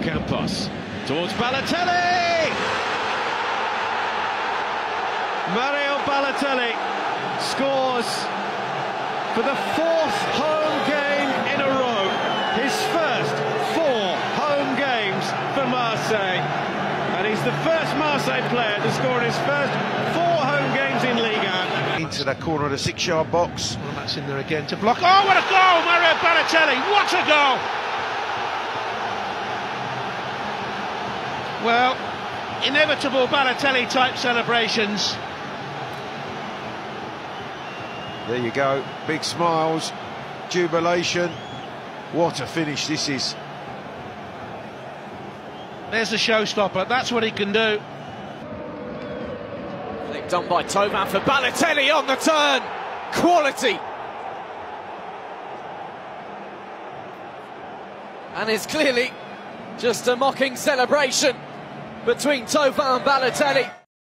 Ocampos towards Balotelli. Mario Balotelli scores for the fourth home game in a row. His first four home games for Marseille. And he's the first Marseille player to score in his first four home games in Liga. Into the corner of the six-yard box. Well, that's in there again to block. Oh, what a goal! Mario Balotelli, what a goal! Well, inevitable Balotelli type celebrations. There you go. Big smiles, jubilation. What a finish this is. There's the showstopper. That's what he can do. Flick done by Thauvin for Balotelli on the turn. Quality. And it's clearly just a mocking celebration between Thauvin and Balotelli.